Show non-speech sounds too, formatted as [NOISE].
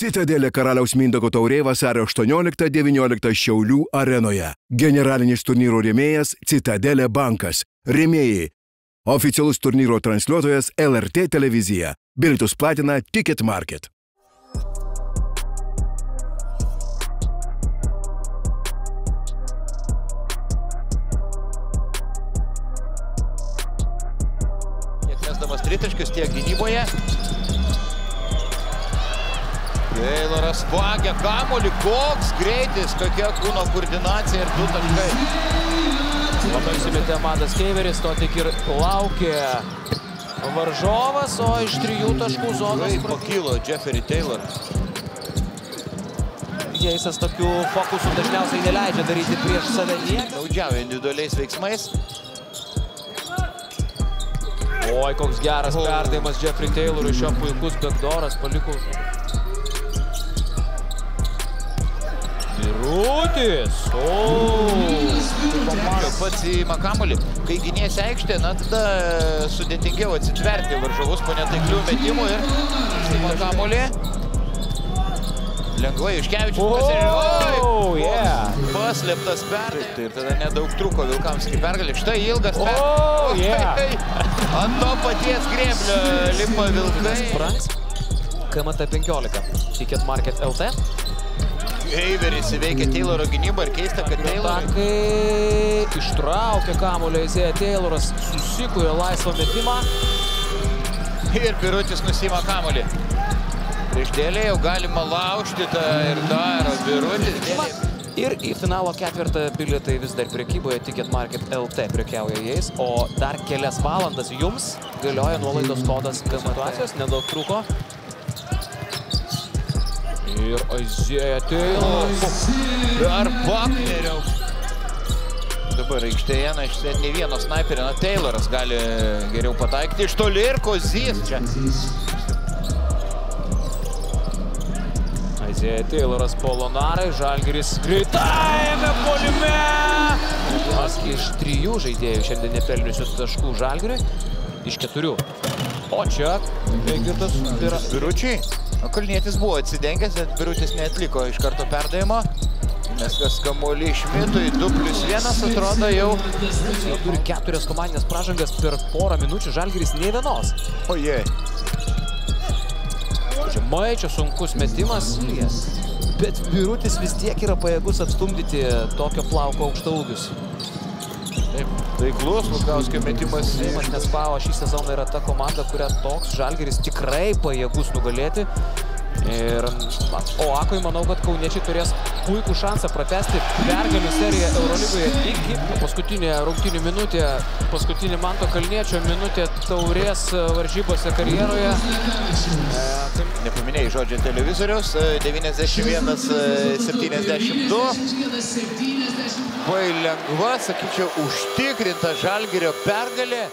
Citadelė karaliaus Mindago taurė vasario 18-19 Šiaulių arenoje. Generalinis turnyro rėmėjas Citadelė bankas. Rėmėjai. Oficialus turnyro transliuotojas LRT televizija. Bilietus platina Ticket Market. Tiek mesdamas tritaškius, tiek gynyboje. Tayloras vagia kamolį, koks greitis, kokia kūno koordinacija ir du taškai. Labai įsimetė Madas Keiveris, to tik ir laukė varžovas, o iš trijų taškų zonos Kaip pakilo Jeffrey Taylor. Jeisas tokių fokusų dažniausiai neleidžia daryti prieš save nieką. Naudžiauja individualiais veiksmais. Oi, koks geras O. perdavimas Jeffrey Taylorui, šio puikus backdooras paliko. Virutis. O. Jau pats įima kamolį. Kai gynėsi aikštė, na tada sudėtingiau atsitverti varžovus po netaiklių metimų ir įima kamolį. Lengvai Iškevičius Oh, pasižiūrėjo. yeah. Paslėptas. Tai ir tada nedaug truko Vilkams iki pergalį. Štai ilgas Oh, perdavimas. yeah. [LAUGHS] Ant to paties grėblio lipa Vilkai. Branks. KMT 15. Ticket Market LT. Heiveris įveikia Tayloro gynybą ir keista, kad Taylor Takai ištraukė kamulio Izėja Tayloras, susikujo laisvą metimą. ir Birutis nusima kamolį. Prieš dėlį jau galima laužti tą ir daro Birutis. Dėlė. Ir į finalo ketvirtą bilietai vis dar prekyboje Ticket Market LT prekiauja jais, o dar kelias valandas jums galioja nuolaidos kodas situacijos, nedaug trūko. Ir Izėja Tayloras. Ar Baknerio. Dabar aikštėje, na, iš ne vieno snaiperio, na, Tayloras gali geriau pataikyti iš toli ir Kozys čia. Izėja Tayloras Polonarai, Žalgiris greitajame polime. Vienas iš trijų žaidėjų šiandien nepelniusių taškų Žalgiriui, iš keturių. O čia Biručiai. O Kalnietis buvo atsidengęs, bet Birutis neatliko iš karto perdavimo. Nes kas kamuolį išmitui 2 plus 1 atrodo jau. Jie turi keturias komandinės pražangas per porą minučių, Žalgiris nei vienos. Ojei. Žemaičio sunkus metimas, bet Birutis vis tiek yra pajėgus atstumdyti tokio plauko aukštaūgius. Taip, taiklus Lukauskio metimas. Seimas Nespavo šį sezoną yra ta komanda, kurią toks Žalgiris tikrai pajėgus nugalėti. Ir, o Akui manau, kad kauniečiai turės puikų šansą pratesti pergalių seriją Eurolygoje iki paskutinė rungtinių minutė, paskutinė Manto Kalniečio minutė taurės varžybose karjeroje. E, tai Nepaminėjai žodžio televizoriaus. 91-72. Vai lengva, sakyčiau, užtikrinta Žalgirio pergalė.